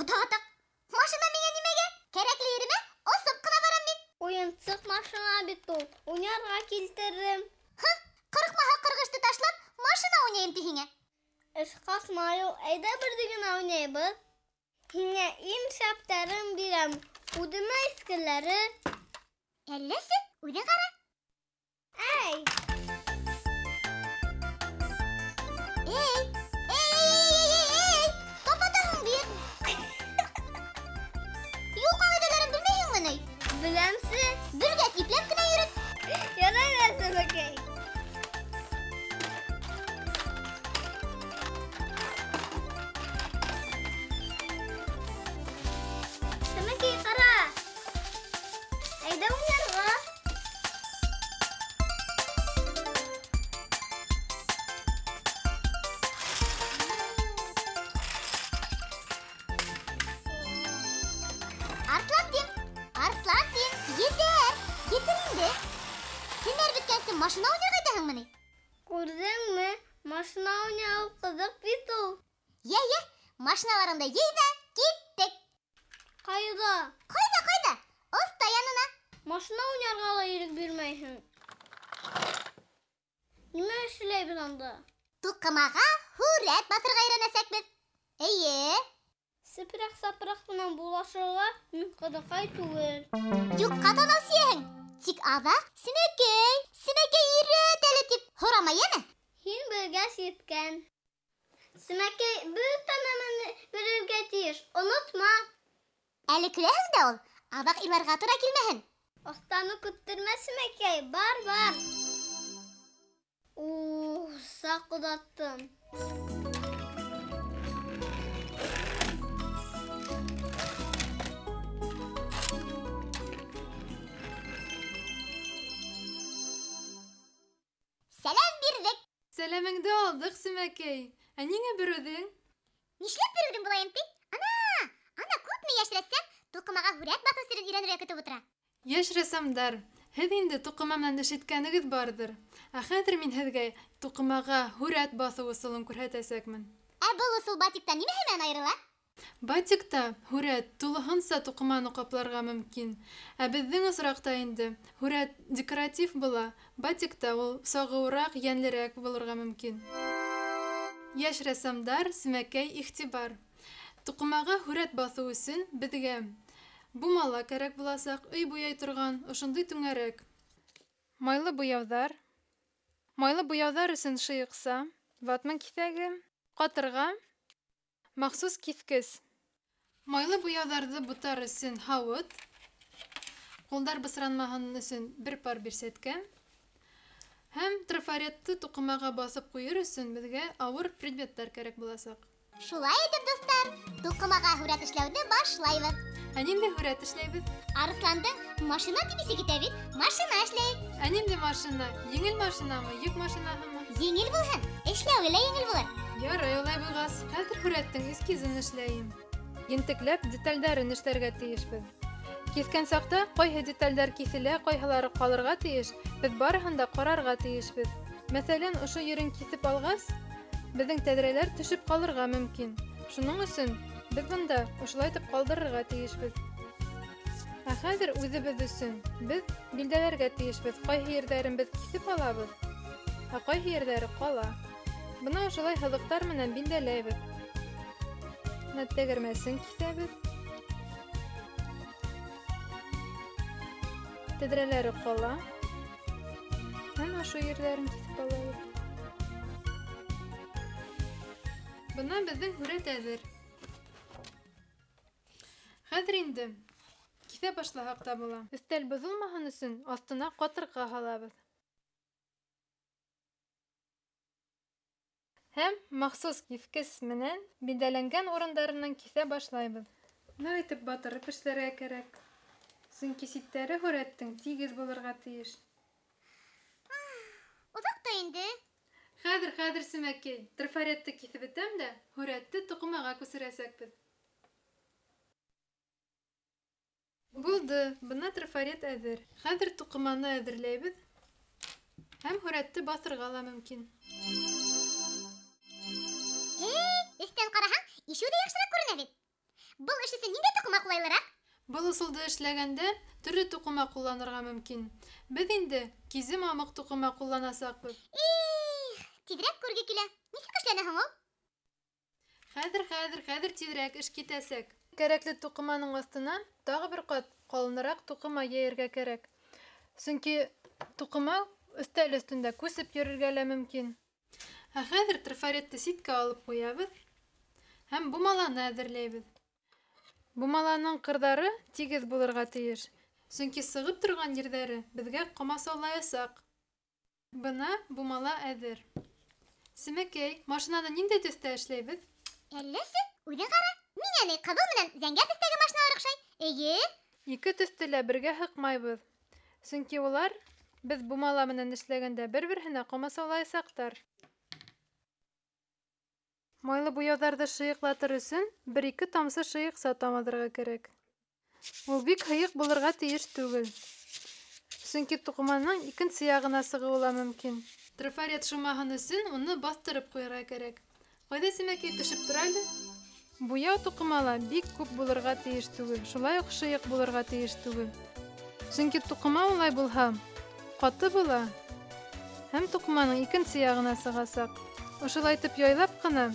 Атаҡ атаҡ. Машина миңә нимәгә? Кәрәкле еремә осоп ҡына барам мин. Уйынсыҡ машина бит ул. Уйнарға килтерҙем. Һы, ҡырҡмаһа ҡырғышты ташлап, машина уйнайым ти һиңә. Эш ҡасмай ул. Әйҙә берҙе генә уйнайбыҙ. Һиңә иң шәптәрен бирәм. Үҙемә иҫкеләре. Әлләсе, үҙең ҡара. Әй! Юл ҡағиҙәләрен белмәйһеңме ни? Беләмсе. Бергә ипләп кенә Сен машина ойнап кетесің міне көрдің ме машина ойнау қызық бит ол иә иә машиналарыңды жейді кеттік қайда қайда қайда ұста янына машина ойнарға да ерік бермейсің неме сөйлейбіз анда тұқымаға хурәт батырға үйренесек біз әйе сыпырақ сапырақ менен булашырға мүмкін қайтуыр юққа танау сен тик азақ сенеке тип һорамай йәме. Һин белгәс еткән. Сәмәкәй бөтә нәмәне бирергә тейеш. Онотма. Әле көләһең дә ул. Аҙаҡ иларға тура килмәһен. Оҫтаны көттөрмә, Сәмәкәй. Бар, бар. Ух, саҡ оҙаттым. Сәләмеңде алдыҡ, Симәкәй. Ә ниңә берүҙең? Нишләп бирҙең булайым ти? Ана, ана күпме йәш рәссам туҡымаға һүрәт баҫыу серен өйрәнергә көтөп ултыра. Йәш рәссамдар, һеҙ инде туҡыма менән эш иткәнегеҙ барҙыр. Ә хәҙер мин һеҙгә туҡымаға һүрәт баҫыу ысулын күрһәтәсәкмен. Ә был ысул батиктан нимәһе менән айырыла? Батикта һүрәт тулыһынса туҡыманы ҡапларға мөмкин. Ә беҙҙең осраҡта инде һүрәт декоратив була. Батикта ул сағыуыраҡ, йәнлерәк булырға мөмкин. Йәш рәссамдар, Симәкәй иғтибар. Туҡымаға һүрәт баҫыу өсөн беҙгә бумала кәрәк буласаҡ, өй буяй торған, ошондай түңәрәк. Майлы буяуҙар. Майлы буяуҙар өсөн шыйыҡса, ватман киҫәге, ҡатырға, махсус киҫкес. Майлы буяуҙарҙы бутар өсөн һауыт, ҡулдар бысранмаһын өсөн бер пар бирсәткә, һәм трафаретты туҡымаға баҫып ҡуйыр өсөн беҙгә ауыр предметтар кәрәк буласаҡ. Шулай итеп, дуҫтар, туҡымаға һүрәт эшләүҙе башлайбыҙ. Ә ниндәй һүрәт эшләйбеҙ? Арыҫландың машина тибисе китә бит, машина эшләйек. Ә ниндәй машина? Еңел машинамы, йөк машинаһымы? Еңел булһын, эшләүе лә еңел булыр. Ярай, улай булғас, хәҙер һүрәттең эскизын эшләйем. Ентекләп детальдәрен эшләргә тейешбеҙ. Киҫкән саҡта ҡайһы детальдәр киҫелә, ҡайһылары ҡалырға тейеш, беҙ барыһын да ҡарарға тейешбеҙ. Мәҫәлән, ошо ерен киҫеп алғас, беҙҙең тәҙрәләр төшөп ҡалырға мөмкин. Шуның өсөн беҙ бында ошолай итеп ҡалдырырға тейешбеҙ. Ә хәҙер үҙебеҙ өсөн беҙ билдәләргә тейешбеҙ, ҡайһы ерҙәрен беҙ киҫеп алабыҙ, ә ҡайһы ерҙәре ҡала. Бына ошолай һыҙыҡтар менән билдәләйбеҙ. Бына тәгәрмәсен киҫәбеҙ. Тәҙрәләре ҡала. Һәм ошо ерҙәрен киҫеп алабыҙ. Бына беҙҙең һүрәт әҙер. Хәҙер инде киҫә башлаһаҡ та була. Өҫтәл боҙолмаһын өсөн аҫтына ҡатырға һалабыҙ. Һәм махсус киҫкес менән билдәләнгән урындарынан киҫә башлайбыҙ. Ныҡ итеп батырып эшләргә кәрәк. Сөнки ситтәре һүрәттең тигеҙ булырға тейеш. Оҙаҡ та инде. Хәҙер, хәҙер, Симәкәй, трафаретты киҫеп бөтәм дә, һүрәтте туҡымаға күсерәсәкбеҙ. Булды, бына трафарет әҙер. Хәҙер туҡыманы әҙерләйбеҙ. Һәм һүрәтте баҫырға ла мөмкин. Эй, өҫтән ҡараһаң, ишеү ҙә яҡшыраҡ күренә бит. Был эш өсөн ниндәй туҡыма ҡулайлыраҡ? Был усулды эшләгәндә төрлө туҡыма ҡулланырға мөмкин. Беҙ инде кизе мамыҡ туҡыма ҡулланасаҡбыҙ. Их, тиҙерәк күрге килә. Нисек эшләнә һуң ул? Хәҙер, хәҙер, хәҙер тиҙерәк эш китәсәк. Кәрәкле туҡыманың аҫтына тағы бер ҡат ҡалыныраҡ туҡыма йәйергә кәрәк. Сөнки туҡыма өҫтәл өҫтөндә күсеп йөрөргә лә мөмкин. Ә хәҙер трафаретты ситкә алып ҡуябыҙ һәм бумаланы әҙерләйбеҙ. Бумаланың ҡырҙары тигеҙ булырға тейеш. Сөнки сығып торған ерҙәре беҙгә ҡамасаулаясаҡ. Бына бумала әҙер. Семәкәй, машинаны ниндәй төҫтә эшләйбеҙ? Әлләсе, үҙең ҡара. Миңә ни ҡыҙыл менән зәңгәр төҫтәге машиналар оҡшай. Эйе. Ике төҫтө лә бергә һыҡмайбыҙ. Сөнки улар беҙ бумала менән эшләгәндә бер-береһенә ҡамасаулаясаҡтар. Майлы буяуҙарҙы шыйыҡлатыр өсөн бер-ике тамсы шыйыҡса тамаҙырға кәрәк. Ул бик һыйыҡ булырға тейеш түгел. Сөнки туҡыманың икенсе яғына сығыуы ла мөмкин. Трафарет шумаһын өсөн уны баҫтырып ҡуйырға кәрәк. Ҡайҙа Симәкәй төшөп тора әле? Буяу туҡымала бик күп булырға тейеш түгел, шулай уҡ шыйыҡ булырға тейеш түгел. Сөнки туҡыма улай булһа, ҡаты була һәм туҡыманың икенсе яғына сығасаҡ. Ошолайтып яйлап ҡына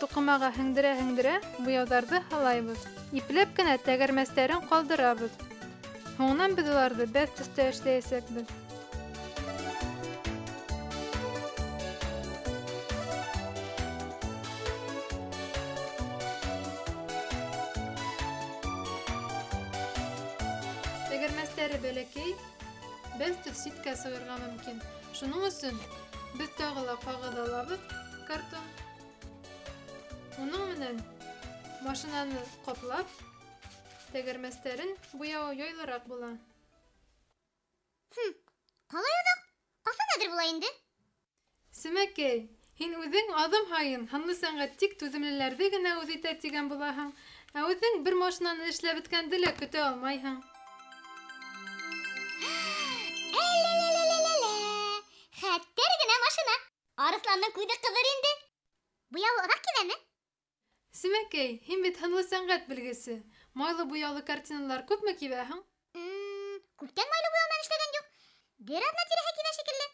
туҡымаға һеңдерә-һеңдерә буяуҙарҙы һалайбыҙ. Ипләп кенә тәгәрмәстәрен ҡалдырабыҙ. Һуңынан беҙ уларҙы бәҫ төҫтә эшләйәсәкбеҙ. Тәгәрмәстәре бәләкәй, бәҫ төҫ ситкә сығырға мөмкин. Шуның өсөн беҙ тағы ла ҡағыҙ алабыҙ, картон. Уның менән машинаны ҡаплап, тәгәрмәстәрен буяуы яйлыраҡ була. Хм, ҡалай оҙаҡ? Ҡасан әҙер була инде? Семәкәй, һин үҙең аҙым һайын һынлы сәнғәт тик түҙемлеләрҙе генә үҙ итә тигән булаһың, ә үҙең бер машинаны эшләп бөткәнде лә көтә алмайһың. Әлләләләләлә. Хәтәр генә машина. Арыҫландың күҙе ҡыҙыр инде. Буяуы оҙаҡ киләме? Семәкәй, һин бит һынлы сәнғәт белгесе. Майлы буяулы картиналар күпме кибәһең? М, Күптән майлы буяу менән эшләгән юҡ. Бер аҙна тирәһе кибә шикелле.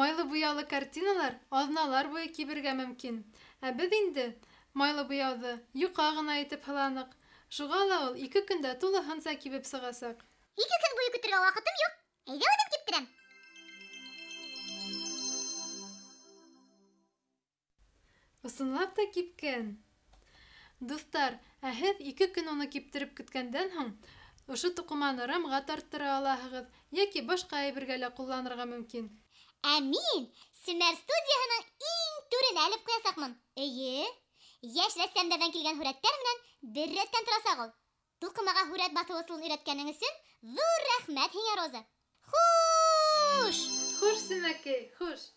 Майлы буяулы картиналар аҙналар буйы кибергә мөмкин. Ә беҙ инде майлы буяуҙы юҡа ғына итеп һыланыҡ. Шуға ла ул ике көндә тулыһынса кибеп сығасаҡ. Ике көн буйы көтөргә ваҡытым юҡ. Әйҙә үҙем киптерәм. Ысынлап та кипкән. Дуҫтар, ә һеҙ ике көн уны киптереп көткәндән һуң, ошо туҡыманы рымға тарттыра алаһығыҙ, йәки башҡа әйбергә лә ҡулланырға мөмкин. Ә мин Семәр студияһының иң түренә элеп ҡуясаҡмын. Эйе. Йәш рәссамдарҙан килгән һүрәттәр менән бер рәттән торасаҡ ул. Туҡымаға һүрәт баҫыу ысулын өйрәткәнең өсөн ҙур рәхмәт һиңә, Роза. Хуш! Хуш, Сөнәкәй, хуш.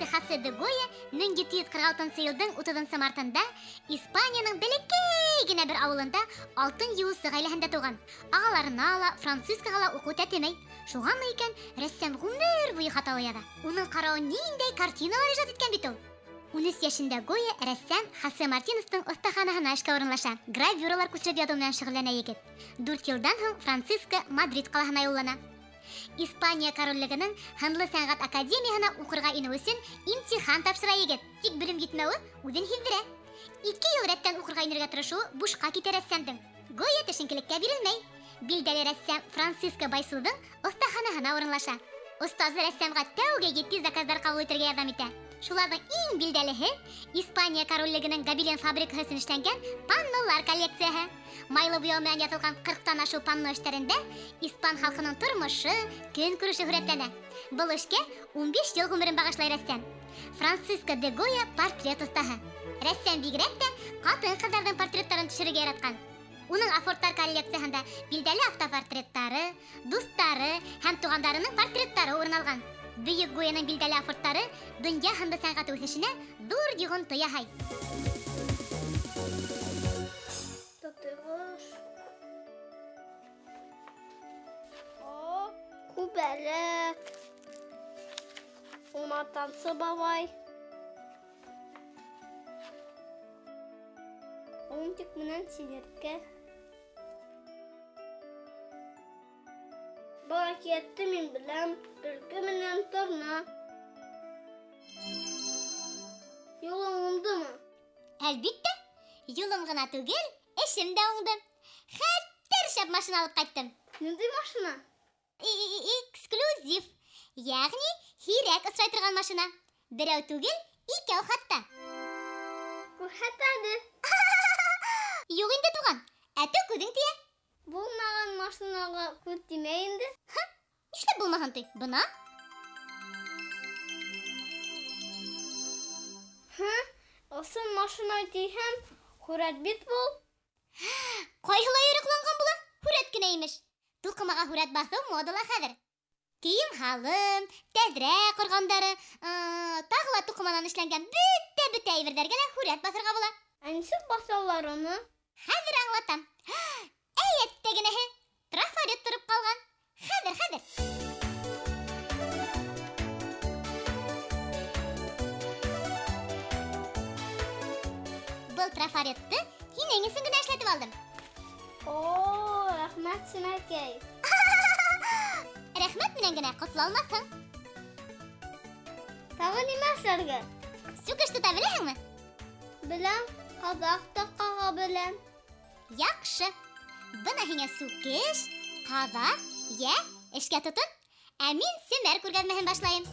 Фатихасы Дегоя мең жеті жүз қырық алтыншы жылдың отызыншы мартында испанияның бәләкәй генә бер ауылында алтын юысы ғаиләһендә туған ағаларына ла францискаға ла уку тәтемәй шуғанмы икән рәссам ғүмер буе хата уяда оның каравы ниндәй картиналар иҗат иткән бит ул 13 яшендә Гоя рәссам Хасе Мартиновтың остаханаһына эшкә урынлаша. Гравюралар күчереп яту белән шөгыльләнә егет. 4 елдан һуң Франциско Мадрид калаһына юллана испания корольлігінің ханлы сәнғат академиясына оқырға іну үшін имтихан тапшыра егет тек білім кетмеуі өзін хендірі. икки ел рәттән оқырға инергә тырышуы бушка китер әссәмдең гөя тешенкелеккә бирелмәй билдәле рәссам франциско байсудың остаханаһына орынлаша. остазы рәссамға тәүге етди заказдар кабул итәргә ярдәм итә Шуларның иң билдәлеһе Испания корольлегенең Гобелен фабрикаһы эшләнгән паннолар коллекцияһы. Майлы буяу менән язылган 40тан ашу панно эштәрендә испан халкының тормышы, көн күреше һүрәтләнә. Был эшкә 15 ел гомерен багышлай рәссам. Франциско де Гоя портрет остаһы. Рәссам бигрәк тә хатын-кызларның портреттарын төшерергә яраткан. Уның афорттар коллекцияһында билдәле автопортреттары, дустары һәм тугандарының портреттары урын алган. Бөйөк Гояның билдәле афорттары дөнья һынды сәнгать үҫешенә ҙур йоғонто яһай. Тотығыш. О, күбәләк. Умартансы бабай. Онтик менән синеркә. Бұл әкетті мен білем, түлкі менен торна. Юл оңды ма? Әлбетте, юлым ғана түгел, ішім дә оңды. Хәтта шап машина алып қайттым. Нендей машина? Эксклюзив. Яғни, хирек ұсырайтырған машина. Берәу түгел, икәу хатта. Күрһәт әле. Юк инде туган. Әтү күҙең болмаған машинаға көп деме енді. Нишлеп болмағандай бына осы машина дейсем хуратбит бол қойылай үйрекленған бұла? Хурат кіне имеш. Тулқымаға хурат басу модала қазір киім халым тәзірә құрғандары ә, тағыла тулқымадан ішләнген бүтте бүтте әйбердерге хурат басырға бұла әнсіз басалар Хәзір аңлатам әй әттегенеһе трафарет тұрып қалған. Қадыр, қадыр. бұл трафаретті һин еңесін генә эшләтеп алдым. О рәхмәт сөнәкәй рәхмәт Рахмет генә құтыл алмасын. тағы нимә эшләргә сүкеш тота беләһеңме беләм қазақты қаға беләм Яқшы. Бына һиңә сүкеш, ҡаҙаҡ, йә, эшкә тотон. Ә мин семәр күргәҙмәһен башлайым.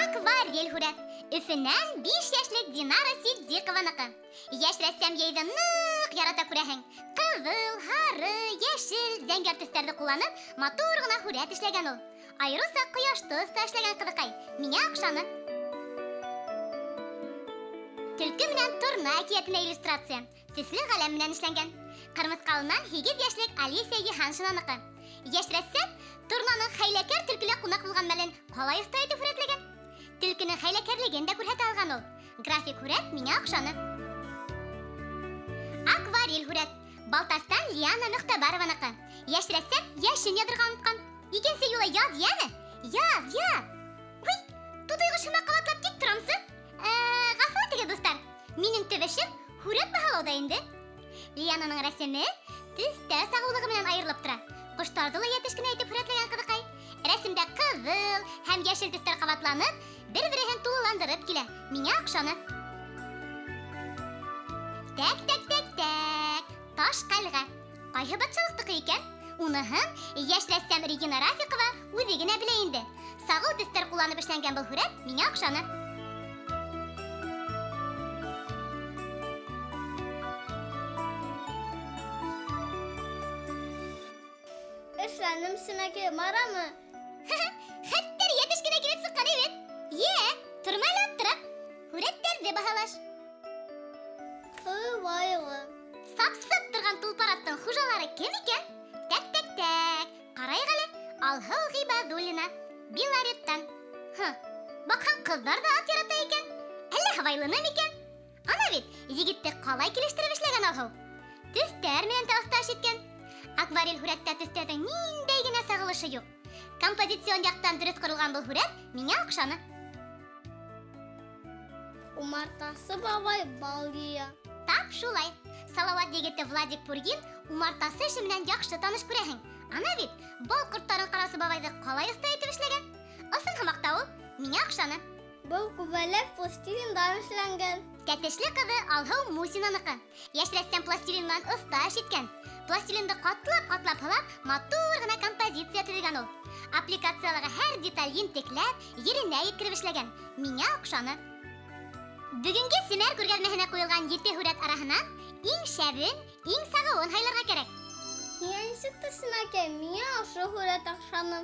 Акварель һүрәт. Өфөнән 5 йәшлек Динара Ситдиҡованыҡы. Йәш рәссам йәйҙе ныҡ ярата күрәһең. Ҡыҙыл, һары, йәшел, зәңгәр төҫтәрҙе ҡулланып, матур ғына һүрәт эшләгән ул. айырылса құяшты ташлаған қызықай меня ақшаны түлкі менен турна әкиетіне иллюстрация. Төслі қалам менен ішләнгән қырмыскалынан 8 яшьлек алисия йыханшинаныкы яшьрәссәм турнаның хәйләкәр төлкеле кунак булган мәлен калай оста итеп үрәтләгән төлкенең хәйләкәрлеген дә күрһәтә алған ол. график үрәт миңа акшаны акварель үрәт балтастан лиана мөхтәбарованыкы яшьрәссәм яшен едірған ұтқан екенсе юлай яд яны яд яд ой тутуйғы шыма қабатлап кет тұрамсы ғафу теге достар менің төбешім хурет бағалауда енді лиананың рәсімі түстә сағулығы менен айырылып тұра құштарды ла етішкіне айтып хуретлеген қыдықай рәсімдә қызыл һәм яшел төстәр қабатланып бір біріһен тулыландырып килә миңә оқшаны тәк тәк тәк тәк таш қәлғә қайһы батшалықтікі екен уныһын яшь рәссам Регина Рафикова үзе генә белә инде. Сагыл төстәр кулланып эшләнгән был һүрәт миңа охшаны. Эшләнем синәке марамы? Хәттер ятышкенә килеп сыккан әйбәт. Е, торма әле аптырап. Һүрәттәрҙе баһалаш. вай. Сапсып торған тулпараттың хужалары кем икән? алғыл ғибадулина белореттан Хы, баққан қыздар да ат ярата екен әлі хавайлыны мекен ана бит егітті қалай келіштіріп эшләгән алғыл түстәр менен талышташ еткен акварель хүрәттә төстәрҙең ниндәй генә сағылышы юк композицион яҡтан дұрыс құрылған бұл һүрәт миңә оҡшаны. Умартасы бабай балия. Тап шулай. Салават егете Владик Пургин умартасы эше менән яҡшы таныш күрәһең ана бит бұл құрттары қарасы бабайды қалай ұстай етіп ішлеген ысын хамақта ол миңә ақшаны бұл күбәләк пластилиндан эшләнгән кәтешле кызы алһыу мусинаныкі яшьрәстән пластилиннан ыста шиткән Пластилинді катлап катлап һылап матур гына композиция төҙөгән ул аппликацияларға һәр деталь ентекләп еренә еткереп эшләгән миңә оҡшаны Бүгенге Сенәр күргәзмәһенә қойылған ете һүрәт араһынан ең шәбен, ең сағыуын һайларға керек. Һиңә нисек тысынакәй, миңә ошо һүрәт оҡшаны.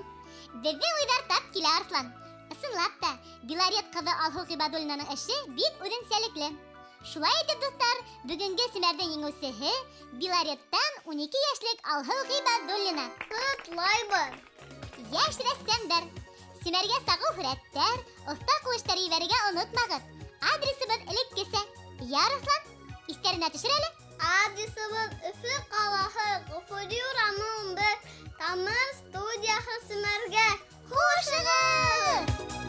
Беҙҙең уйҙар тап килә, Арслан. Ысынлап та, Белорет ҡыҙы Алһыу Ғибадуллинаның эше бик үҙенсәлекле. Шулай итеп, дуҫтар, бөгөнгө семәрҙең еңеүсеһе Белореттан 12 йәшлек Алһыу Ғибадуллина. Ҡотлайбыҙ. Йәш рәссамдар. Семәргә сағыу һүрәттәр, оҫта ҡулыштар ебәрергә онотмағыҙ. Адресыбыҙ элеккесә. Я, Арыҫлан, иҫтәренә төшөр әле. Аді сыбыз үфі қалахы ғыфури ұрамын бір тамыр студияхы сімәрге. Хошығыз!